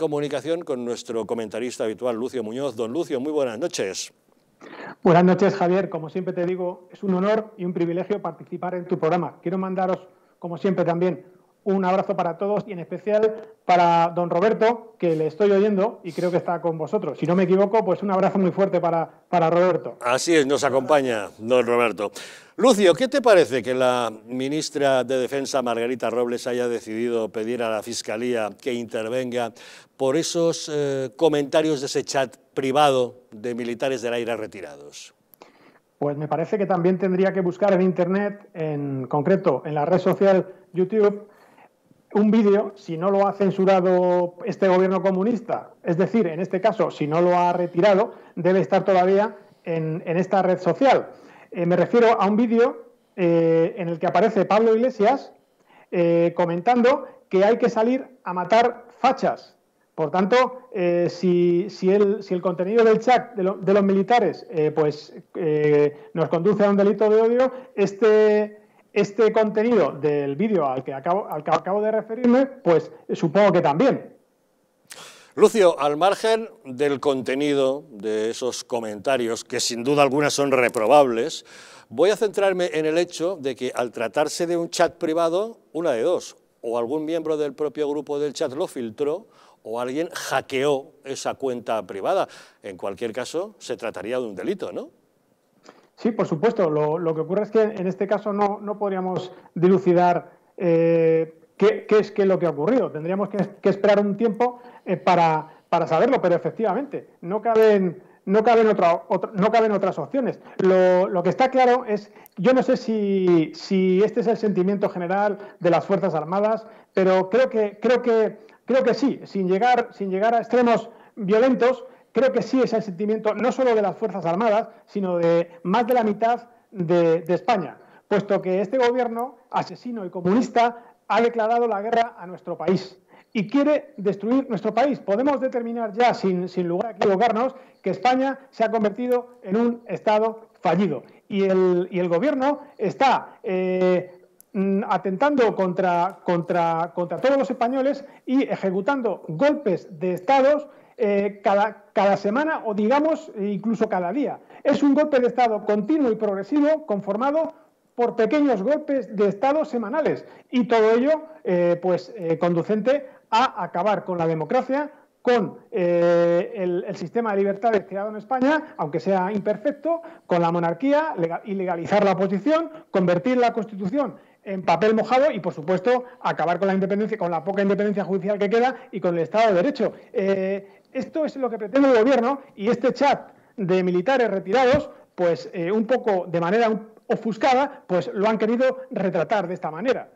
comunicación con nuestro comentarista habitual, Lucio Muñoz. Don Lucio, muy buenas noches. Buenas noches, Javier. Como siempre te digo, es un honor y un privilegio participar en tu programa. Quiero mandaros, como siempre también, un abrazo para todos y en especial para don Roberto, que le estoy oyendo y creo que está con vosotros. Si no me equivoco, pues un abrazo muy fuerte para, para Roberto. Así es, nos acompaña don Roberto. Lucio, ¿qué te parece que la ministra de Defensa, Margarita Robles, haya decidido pedir a la Fiscalía que intervenga por esos eh, comentarios de ese chat privado de militares del aire retirados? Pues me parece que también tendría que buscar en Internet, en concreto en la red social YouTube, un vídeo, si no lo ha censurado este gobierno comunista, es decir, en este caso, si no lo ha retirado, debe estar todavía en, esta red social. Eh, me refiero a un vídeo eh, en el que aparece Pablo Iglesias eh, comentando que hay que salir a matar fachas. Por tanto, si, el, si, el, contenido del chat de, de los militares pues, nos conduce a un delito de odio, este, este contenido del vídeo al que, acabo, de referirme, pues supongo que también. Lucio, al margen del contenido de esos comentarios, que sin duda alguna son reprobables, voy a centrarme en el hecho de que al tratarse de un chat privado, una de dos, o algún miembro del propio grupo del chat lo filtró, o alguien hackeó esa cuenta privada. En cualquier caso, se trataría de un delito, ¿no? Sí, por supuesto. Lo, que ocurre es que en este caso no, podríamos dilucidar eh, qué, es lo que ha ocurrido. Tendríamos que, esperar un tiempo eh, para, saberlo, pero efectivamente no caben, no caben, no caben otras opciones. Lo, que está claro es, yo no sé si, si, este es el sentimiento general de las Fuerzas Armadas, pero creo que, creo que, creo que sí, sin llegar, sin llegar a extremos violentos, creo que sí es el sentimiento no solo de las Fuerzas Armadas, sino de más de la mitad de, España, puesto que este gobierno asesino y comunista ha declarado la guerra a nuestro país y quiere destruir nuestro país. Podemos determinar ya, sin, lugar a equivocarnos, que España se ha convertido en un Estado fallido. Y el, gobierno está eh, mm, atentando contra, contra todos los españoles y ejecutando golpes de Estados eh, cada, cada semana o digamos incluso cada día. Es un golpe de Estado continuo y progresivo conformado por pequeños golpes de Estado semanales y todo ello eh, pues eh, conducente a acabar con la democracia, con el, sistema de libertades creado en España, aunque sea imperfecto, con la monarquía, ilegalizar la oposición, convertir la Constitución en papel mojado y, por supuesto, acabar con la independencia, con la poca independencia judicial que queda y con el Estado de Derecho. Esto es lo que pretende el gobierno y este chat de militares retirados, pues eh, un poco de manera ofuscada, pues lo han querido retratar de esta manera.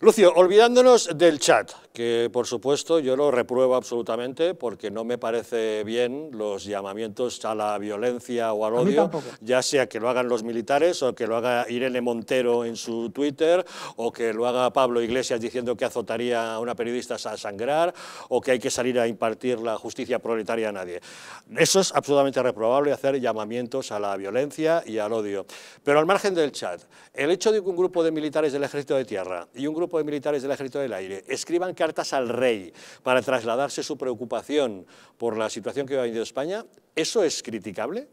Lucio, olvidándonos del chat, que por supuesto yo lo repruebo absolutamente porque no me parece bien los llamamientos a la violencia o al odio, ya sea que lo hagan los militares o que lo haga Irene Montero en su Twitter o que lo haga Pablo Iglesias diciendo que azotaría a una periodista a sangrar o que hay que salir a impartir la justicia proletaria a nadie. Eso es absolutamente reprobable, hacer llamamientos a la violencia y al odio. Pero al margen del chat, el hecho de que un grupo de militares del ejército de tierra y un grupo de militares del ejército del aire escriban cartas al rey para trasladarse su preocupación por la situación que va a España, ¿eso es criticable?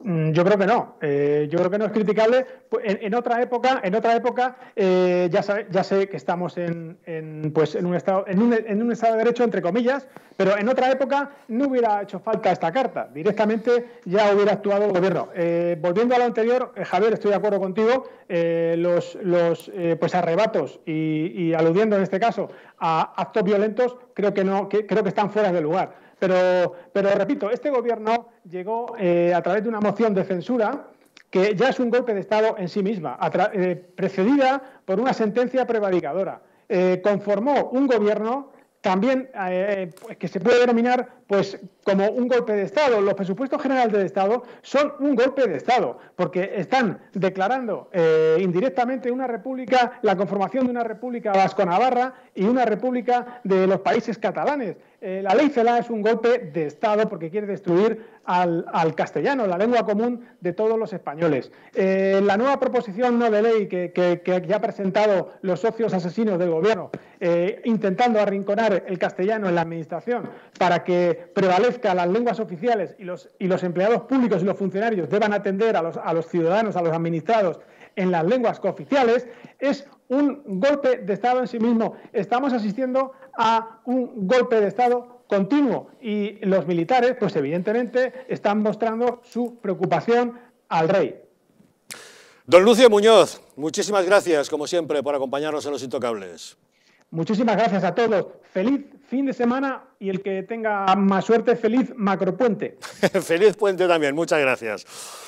Mm, yo creo que no. Eh, yo creo que no es criticable. Pues, en, otra época, en otra época eh, ya, ya sé que estamos en, pues en, un estado, en, un, estado de derecho, entre comillas, pero en otra época no hubiera hecho falta esta carta. Directamente ya hubiera actuado el gobierno. Eh, volviendo a lo anterior, Javier, estoy de acuerdo contigo. los los pues arrebatos y, aludiendo en este caso a actos violentos, creo que no, creo que están fuera de lugar. Pero, pero repito, este gobierno llegó eh, a través de una moción de censura que ya es un golpe de Estado en sí misma, eh, precedida por una sentencia prevaricadora. Eh, conformó un gobierno también que se puede denominar pues como un golpe de Estado. Los presupuestos generales del Estado son un golpe de Estado, porque están declarando eh, indirectamente una república, la conformación de una república vasco-navarra y una república de los países catalanes. Eh, la ley CELA es un golpe de Estado porque quiere destruir al, castellano, la lengua común de todos los españoles. Eh, la nueva proposición no de ley que, ya han presentado los socios asesinos del gobierno, eh, intentando arrinconar el castellano en la administración para que prevalezca las lenguas oficiales y los, y los empleados públicos y los funcionarios deban atender a los, a los ciudadanos, a los administrados en las lenguas cooficiales, es un golpe de Estado en sí mismo. Estamos asistiendo a un golpe de Estado continuo y los militares, pues evidentemente, están mostrando su preocupación al rey. Don Lucio Muñoz, muchísimas gracias, como siempre, por acompañarnos en Los Intocables. Muchísimas gracias a todos. Feliz fin de semana y el que tenga más suerte, feliz macropuente. feliz puente también, muchas gracias.